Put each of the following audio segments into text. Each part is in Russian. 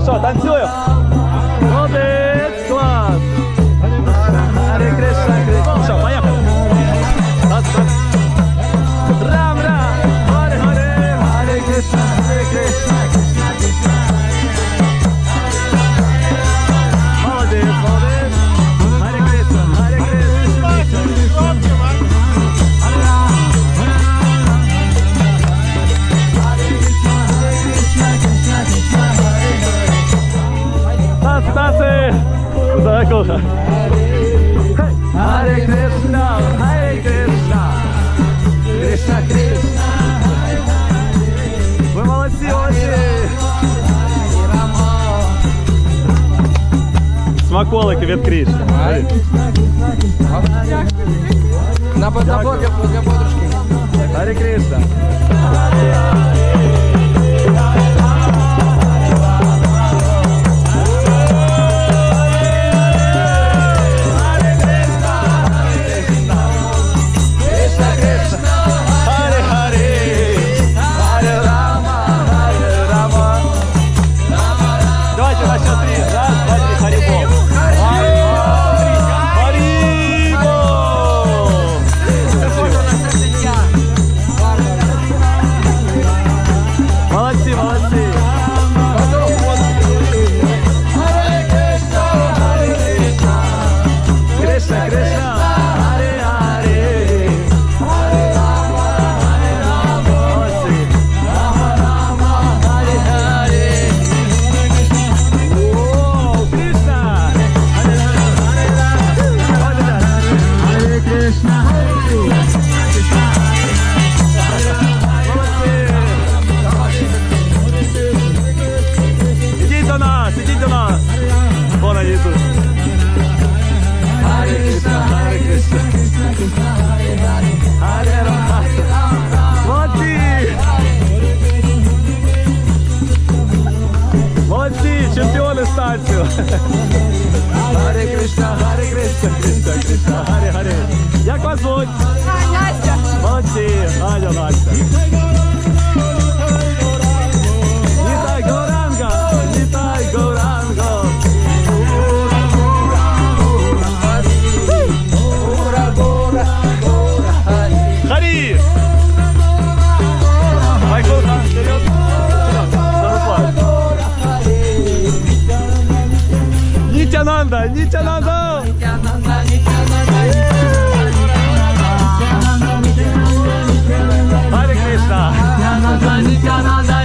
说说单词哟。Смаколики від Кришни. На подзабор для для подружки. Харе Кришна. Кришна, Харе Харе. Як вас звуть? Настя. Молодці, Аня, Настя. Нітай Горанга, нітай Горанга. Хари! Майкл, вперед. Нитянанда, Нитянанда! Nazik Nazik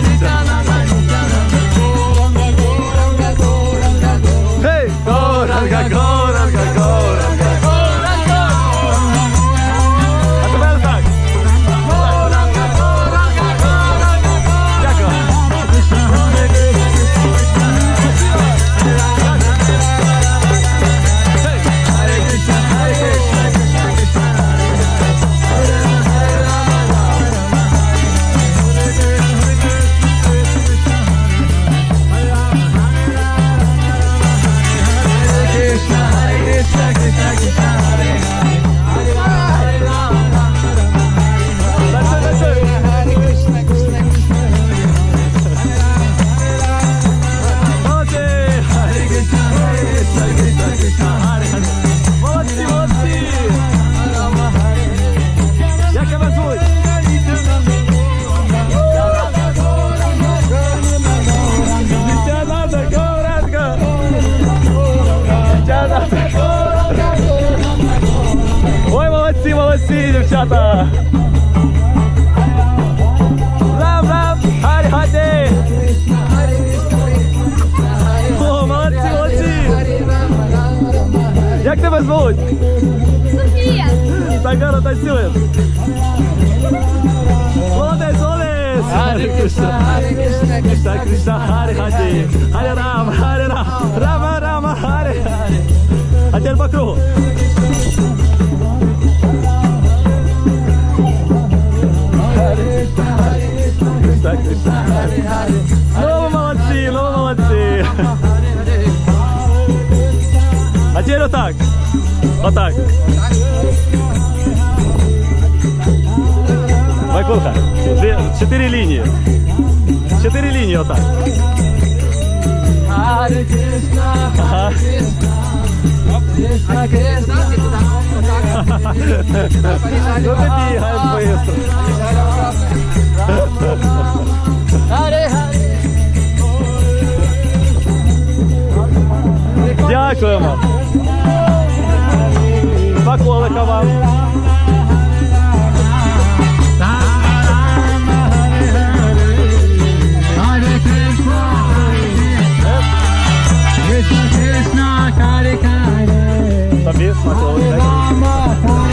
Cecílio Xadá. Ram, ram, Hare Hare. Oh, Monte, Monte. Jak ty masz wołać? Sofia. Tá garota tá siłem. Oles, oles. Hare Krishna, Hare Krishna, Krishna Krishna, Hare Hare. Hare Ram, Hare Ram, Rama Rama, Hare Hare. Atel Bakro. Так, ну молодці, ну молодці. А тепер отак. Отак. Майкулка, чотири лінії. Чотири лінії отак. Hare Krishna, Hare Krishna, Krishna Krishna, No te digas por eso. Дякуємо. Микола вам. Hilf mal, Mama, Mama.